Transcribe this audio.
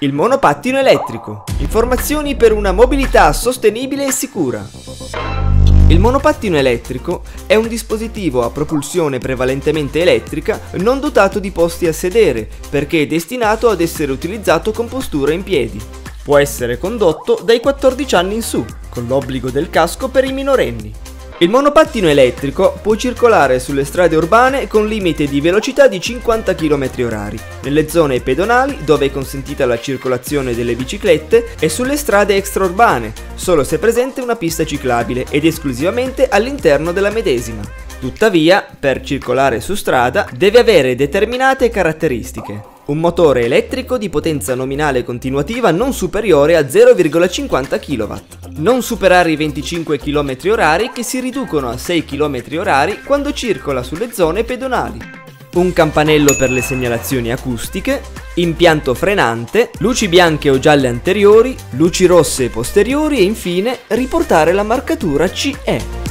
Il monopattino elettrico. Informazioni per una mobilità sostenibile e sicura. Il monopattino elettrico è un dispositivo a propulsione prevalentemente elettrica non dotato di posti a sedere perché è destinato ad essere utilizzato con postura in piedi. Può essere condotto dai 14 anni in su, con l'obbligo del casco per i minorenni. Il monopattino elettrico può circolare sulle strade urbane con limite di velocità di 50 km/h, nelle zone pedonali dove è consentita la circolazione delle biciclette e sulle strade extraurbane, solo se presente una pista ciclabile ed esclusivamente all'interno della medesima. Tuttavia, per circolare su strada deve avere determinate caratteristiche. Un motore elettrico di potenza nominale continuativa non superiore a 0,50 kW. Non superare i 25 km h che si riducono a 6 km h quando circola sulle zone pedonali. Un campanello per le segnalazioni acustiche, impianto frenante, luci bianche o gialle anteriori, luci rosse posteriori e infine riportare la marcatura CE.